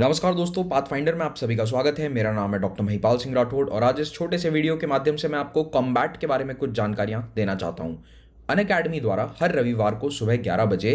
नमस्कार दोस्तों पाथफाइंडर में आप सभी का स्वागत है। मेरा नाम है डॉक्टर महिपाल सिंह राठौड़ और आज इस छोटे से वीडियो के माध्यम से मैं आपको कॉम्बैट के बारे में कुछ जानकारियाँ देना चाहता हूँ। अन अकेडमी द्वारा हर रविवार को सुबह 11 बजे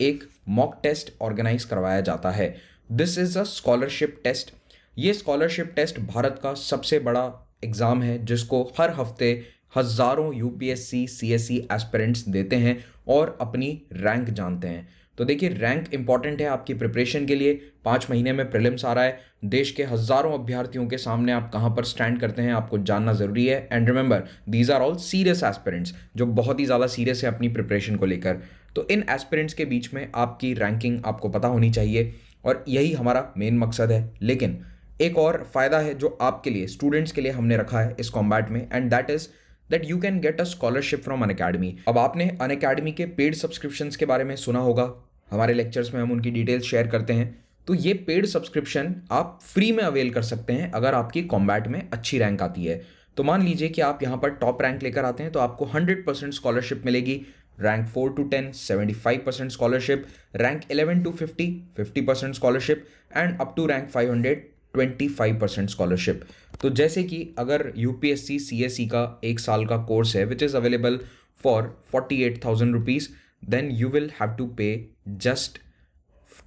एक मॉक टेस्ट ऑर्गेनाइज करवाया जाता है। This is a scholarship test ये स्कॉलरशिप टेस्ट भारत का सबसे बड़ा एग्ज़ाम है, जिसको हर हफ़्ते हज़ारों यूपीएससी सीएससी एस्पिरेंट्स देते हैं और अपनी रैंक जानते हैं। तो देखिए रैंक इंपॉर्टेंट है आपकी प्रिपरेशन के लिए। पाँच महीने में प्रिलिम्स आ रहा है। देश के हज़ारों अभ्यर्थियों के सामने आप कहाँ पर स्टैंड करते हैं, आपको जानना ज़रूरी है। And remember these are all serious aspirants जो बहुत ही ज़्यादा सीरियस है अपनी प्रिपरेशन को लेकर। तो इन एस्पिरेंट्स के बीच में आपकी रैंकिंग आपको पता होनी चाहिए और यही हमारा मेन मकसद है। लेकिन एक और फ़ायदा है जो आपके लिए स्टूडेंट्स के लिए हमने रखा है इस कॉम्बैट में and that is that you can get a scholarship from Unacademy अब आपने अन अकेडमी के पेड सब्सक्रिप्शन के बारे में सुना होगा। हमारे लेक्चर्स में हम उनकी डिटेल्स शेयर करते हैं। तो ये पेड सब्सक्रिप्शन आप फ्री में अवेल कर सकते हैं अगर आपकी कॉम्बैट में अच्छी रैंक आती है। तो मान लीजिए कि आप यहाँ पर टॉप रैंक लेकर आते हैं तो आपको हंड्रेड परसेंट स्कॉलरशिप मिलेगी। Rank four to ten seventy five percent scholarship rank eleven to fifty fifty percent scholarship and up to rank five hundred twenty five percent scholarship तो जैसे कि अगर यूपीएससी सीएससी का एक साल का कोर्स है which is available for forty eight thousand rupees then you will have to pay just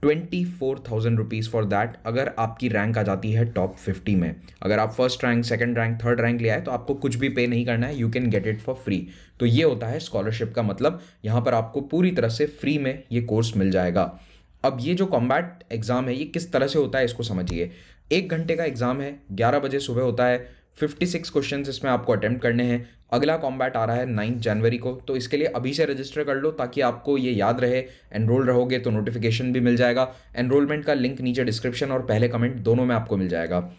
twenty four thousand rupees for that अगर आपकी रैंक आ जाती है टॉप फिफ्टी में। अगर आप first rank second rank third rank ले आए तो आपको कुछ भी पे नहीं करना है you can get it for free तो ये होता है स्कॉलरशिप का मतलब यहाँ पर आपको पूरी तरह से फ्री में ये कोर्स मिल जाएगा। अब ये जो कॉम्बैट एग्ज़ाम है, ये किस तरह से होता है, इसको समझिए। एक घंटे का एग्ज़ाम है, ग्यारह बजे सुबह होता है 56 क्वेश्चन इसमें आपको अटैम्प्ट करने हैं। अगला कॉम्बैट आ रहा है नाइन्थ जनवरी को तो इसके लिए अभी से रजिस्टर कर लो ताकि आपको ये याद रहे। एनरोल रहोगे तो नोटिफिकेशन भी मिल जाएगा। एनरोलमेंट का लिंक नीचे डिस्क्रिप्शन और पहले कमेंट दोनों में आपको मिल जाएगा।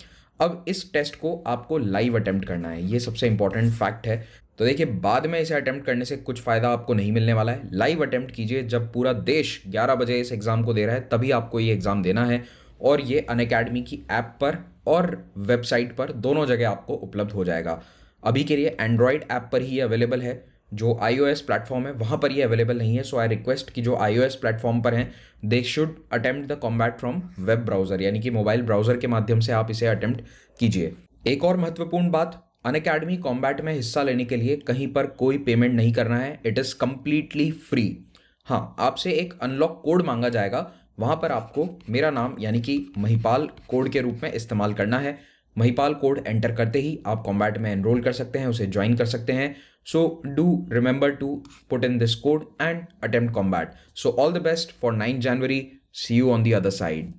अब इस टेस्ट को आपको लाइव अटैम्प्ट करना है, ये सबसे इंपॉर्टेंट फैक्ट है। तो देखिए, बाद में इसे अटैम्प्ट करने से कुछ फ़ायदा आपको नहीं मिलने वाला है। लाइव अटैम्प्ट कीजिए, जब पूरा देश 11 बजे इस एग्ज़ाम को दे रहा है, तभी आपको ये एग्ज़ाम देना है। और ये अन की ऐप पर और वेबसाइट पर दोनों जगह आपको उपलब्ध हो जाएगा। अभी के लिए एंड्रॉयड ऐप पर ही अवेलेबल है, जो आई ओ एस प्लेटफॉर्म है, वहाँ पर ये अवेलेबल नहीं है। सो आई रिक्वेस्ट कि जो आई ओ एस प्लेटफॉर्म पर हैं they should attempt the combat from web browser यानी कि मोबाइल ब्राउज़र के माध्यम से आप इसे अटेम्प्ट कीजिए। एक और महत्वपूर्ण बात अन अकेडमी कॉम्बैट में हिस्सा लेने के लिए कहीं पर कोई पेमेंट नहीं करना है। इट इज़ कम्प्लीटली फ्री हाँ आपसे एक अनलॉक कोड मांगा जाएगा। वहाँ पर आपको मेरा नाम यानी कि महिपाल कोड के रूप में इस्तेमाल करना है। महिपाल कोड एंटर करते ही आप कॉम्बैट में एनरोल कर सकते हैं, उसे ज्वाइन कर सकते हैं। So do remember to put in this code and attempt combat so all the best for nine January see you on the other side